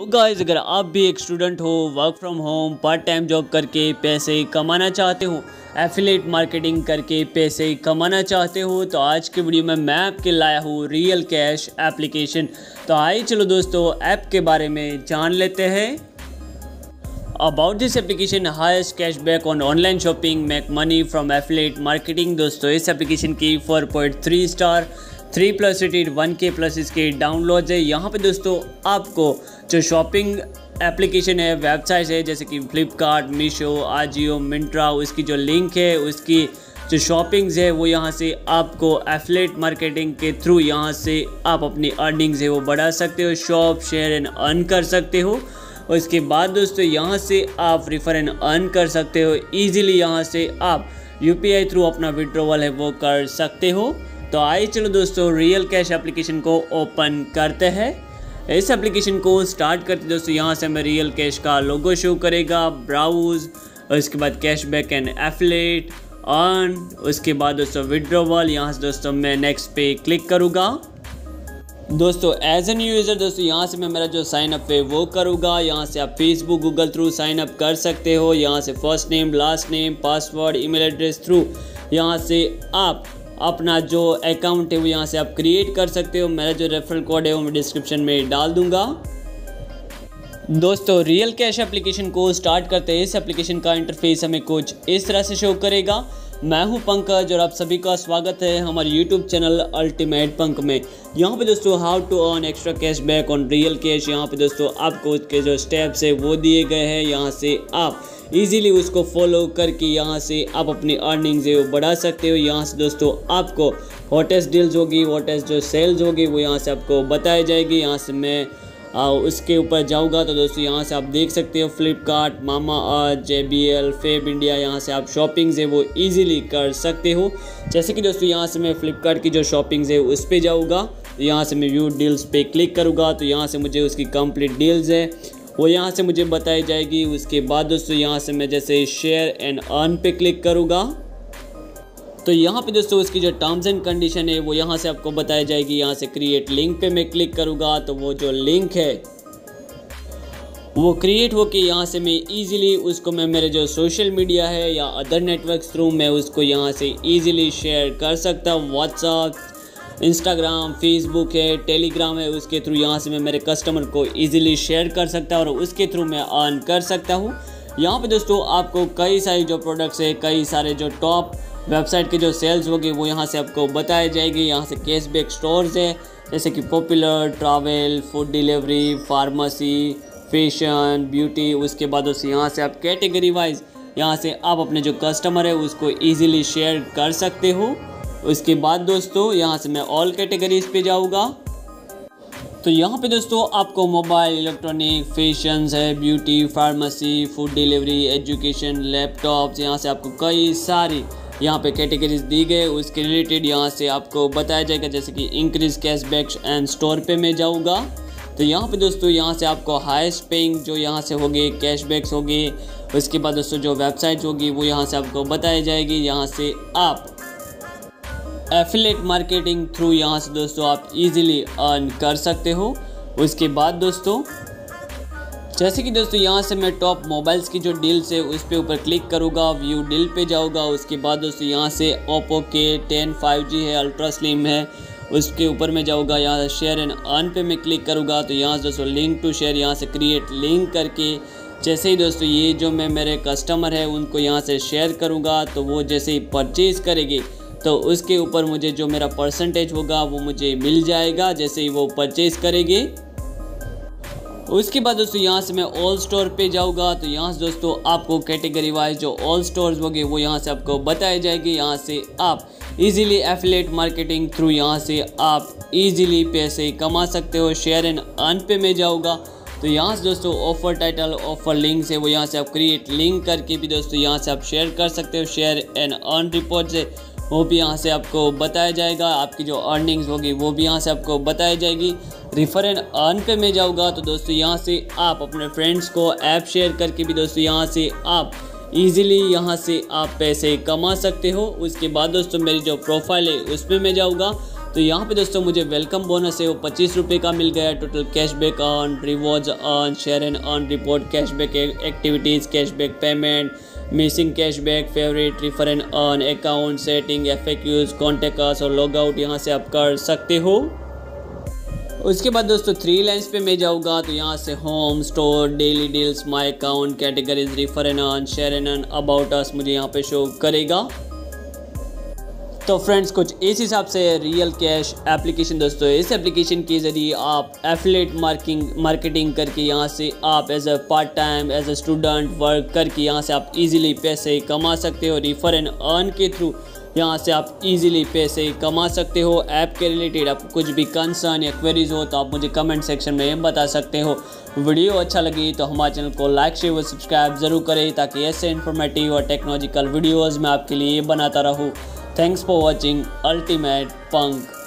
तो गाइस अगर आप भी एक स्टूडेंट हो work from home part time job करके पैसे कमाना चाहते हो एफिलेट मार्केटिंग करके पैसे कमाना चाहते हो तो आज के वीडियो में मैं आपके लाया हूँ रियल कैश एप्लीकेशन तो आइए चलो दोस्तों ऐप के बारे में जान लेते हैं। About this application highest cashback on online shopping make money from affiliate marketing दोस्तों, इस एप्लीकेशन की 4.3 star three plus rated one K plus इसके डाउनलोड है। यहाँ पे दोस्तों, आपको जो शॉपिंग एप्लीकेशन है वेबसाइट है, जैसे कि फ्लिपकार्ट, मीशो, आजियो मिंट्रा उसकी जो लिंक है, उसकी जो शॉपिंग्स है, वो यहाँ से आपको एफलेट मार्केटिंग के थ्रू यहाँ से आप अपनी अर्निंग्स है, वो बढ़ा सकते हो, शॉप, शेयर एंड अर्न कर सकते हो। और इसके बाद दोस्तों, यहाँ से आप रिफ़र एंड अर्न कर सकते हो। ईजिली यहाँ से आप यूपीआई थ्रू अपना विड्रोवल है, वो कर सकते हो। तो आइए चलो दोस्तों रियल कैश एप्लीकेशन को ओपन करते हैं। इस एप्लीकेशन को स्टार्ट करते दोस्तों, यहाँ से हमें रियल कैश का लोगो शो करेगा ब्राउज उसके बाद cashback and affiliate earn उसके बाद दोस्तों विड्रोवल यहाँ से दोस्तों मैं नेक्स्ट पे क्लिक करूँगा। दोस्तों एज ए न्यू यूज़र दोस्तों, यहाँ से मैं मेरा जो साइन अप है वो करूँगा। यहाँ से आप Facebook Google through sign up कर सकते हो। यहाँ से first name last name password email address through यहाँ से आप अपना जो अकाउंट है वो यहाँ से आप क्रिएट कर सकते हो। मेरा जो रेफरल कोड है वो मैं डिस्क्रिप्शन में डाल दूँगा। दोस्तों रियल कैश एप्लीकेशन को स्टार्ट करते इस एप्लीकेशन का इंटरफेस हमें कुछ इस तरह से शो करेगा। मैं हूँ पंकज और आप सभी का स्वागत है हमारे यूट्यूब चैनल अल्टीमेट पंक में। यहाँ पे दोस्तों how to earn extra cash back on real cash यहाँ पे दोस्तों, आपको उसके जो स्टेप्स है वो दिए गए हैं। यहाँ से आप इजीली उसको फॉलो करके यहाँ से आप अपनी अर्निंग्स है वो बढ़ा सकते हो। यहाँ से दोस्तों, आपको हॉटेस्ट डील्स होगी हॉटेस्ट जो सेल्स होगी वो यहाँ से आपको बताई जाएगी। यहाँ से मैं उसके ऊपर जाऊँगा तो दोस्तों यहाँ से आप देख सकते हो Flipkart Mamaearth J B L Fabindia यहाँ से आप शॉपिंग्स है, वो इजीली कर सकते हो। जैसे कि दोस्तों यहाँ से मैं फ्लिपकार्ट की जो शॉपिंग्स है, उस पर जाऊँगा तो यहाँ से मैं व्यू डील्स पे क्लिक करूँगा तो यहाँ से मुझे उसकी कंप्लीट डील्स है। वो यहाँ से मुझे बताई जाएगी, उसके बाद दोस्तों यहाँ से मैं जैसे शेयर एंड अर्न पे क्लिक करूँगा। तो यहाँ पे दोस्तों उसकी जो टर्म्स एंड कंडीशन है, वो यहाँ से आपको बताई जाएगी। यहाँ से क्रिएट लिंक पे मैं क्लिक करूँगा तो वो जो लिंक है, वो क्रिएट हो होके यहाँ से मैं इजीली उसको मैं, मेरे जो सोशल मीडिया है या अदर नेटवर्क थ्रू मैं उसको यहाँ से इजीली शेयर कर सकता हूँ। व्हाट्सअप इंस्टाग्राम फेसबुक है टेलीग्राम है, उसके थ्रू यहाँ से मैं मेरे कस्टमर को ईजिली शेयर कर सकता हूँ और उसके थ्रू मैं अर्न कर सकता हूँ। यहाँ पे दोस्तों आपको कई सारी जो प्रोडक्ट्स है, कई सारे जो टॉप वेबसाइट के जो सेल्स होगी वो यहाँ से आपको बताए जाएगी। यहाँ से कैशबैक स्टोर्स है, जैसे कि popular, travel, food delivery, pharmacy, fashion, beauty, उसके बाद उस यहाँ से आप कैटेगरी वाइज यहाँ से आप अपने जो कस्टमर है उसको ईजिली शेयर कर सकते हो। उसके बाद दोस्तों, यहाँ से मैं ऑल कैटेगरीज पे जाऊँगा। तो यहाँ पे दोस्तों, आपको मोबाइल इलेक्ट्रॉनिक फैशंस है beauty pharmacy food delivery education laptops यहाँ से आपको कई सारी यहाँ पे कैटेगरीज दी गए, उसके रिलेटेड यहाँ से आपको बताया जाएगा, जैसे कि इंक्रीज कैशबैक एंड स्टोर पे मैं जाऊँगा। तो यहाँ पे दोस्तों, यहाँ से आपको हाईएस्ट पेइंग जो यहाँ से होगी कैशबैक्स होगी, उसके बाद दोस्तों जो वेबसाइट होगी, वो यहाँ से आपको बताई जाएगी, यहाँ से आप एफिलेट मार्केटिंग थ्रू यहाँ से दोस्तों आप इजीली अर्न कर सकते हो। उसके बाद दोस्तों जैसे कि दोस्तों, यहाँ से मैं टॉप मोबाइल्स की जो डील्स है उस पर ऊपर क्लिक करूँगा व्यू डील पे जाऊँगा, उसके बाद दोस्तों, यहाँ से ओप्पो के टेन फाइव जी है अल्ट्रा स्लिम है, उसके ऊपर मैं जाऊँगा, यहाँ शेयर एंड अर्न पे मैं क्लिक करूँगा तो यहाँ से दोस्तों लिंक टू शेयर यहाँ से क्रिएट लिंक करके, जैसे ही दोस्तों, ये जो मैं, मेरे कस्टमर है, उनको यहाँ से शेयर करूँगा तो वो जैसे ही परचेज़ करेगी तो उसके ऊपर मुझे जो मेरा परसेंटेज होगा, वो मुझे मिल जाएगा, जैसे ही वो परचेज करेंगे। उसके बाद दोस्तों, यहाँ से मैं ऑल स्टोर पे जाऊँगा। तो यहाँ से दोस्तों, आपको कैटेगरी वाइज जो ऑल स्टोर्स होंगे वो यहाँ से आपको बताए जाएगी। यहाँ से आप इजीली एफिलेट मार्केटिंग थ्रू यहाँ से आप इजीली पैसे कमा सकते हो। शेयर एंड अर्न पे में जाऊँगा। तो यहाँ से दोस्तों ऑफ़र टाइटल ऑफ़र लिंक से वो यहाँ से आप क्रिएट लिंक करके भी दोस्तों, यहाँ से आप शेयर कर सकते हो। शेयर एंड अर्न रिपोर्ट से। वो भी यहाँ से आपको बताया जाएगा। आपकी जो अर्निंग्स होगी, वो भी यहाँ से आपको बताई जाएगी। रिफर एंड अर्न पे मैं जाऊँगा तो दोस्तों यहाँ से आप अपने फ्रेंड्स को ऐप शेयर करके भी दोस्तों यहाँ से आप इजीली यहाँ से आप पैसे कमा सकते हो। उसके बाद दोस्तों मेरी जो प्रोफ़ाइल है, उस पर मैं जाऊँगा। तो यहाँ पे दोस्तों मुझे वेलकम बोनस है, वो पच्चीस रुपये का मिल गया। Total cashback on rewards on share and earn report cashback activities cashback payment missing cashback favourite refer and earn account setting FAQs contact और लॉग आउट यहाँ से आप कर सकते हो। उसके बाद दोस्तों थ्री लाइन्स पे मैं जाऊँगा तो यहाँ से home store daily deals my account categories refer and earn share and earn about us मुझे यहाँ पे शो करेगा। तो फ्रेंड्स कुछ इस हिसाब से रियल कैश एप्लीकेशन दोस्तों, इस एप्लीकेशन के ज़रिए आप एफिलेट मार्किंग मार्केटिंग करके यहाँ से आप as a part time as a student work करके यहाँ से आप इजीली पैसे कमा सकते हो। रिफर एंड अर्न के थ्रू यहाँ से आप इजीली पैसे कमा सकते हो। ऐप के रिलेटेड आपको कुछ भी कंसर्न या क्वेरीज हो तो आप मुझे कमेंट सेक्शन में बता सकते हो। वीडियो अच्छा लगी तो हमारे चैनल को लाइक शेयर और सब्सक्राइब ज़रूर करें, ताकि ऐसे इन्फॉर्मेटिव और टेक्नोलॉजिकल वीडियोज़ मैं आपके लिए बनाता रहूँ। Thanks for watching Ultimate Punk.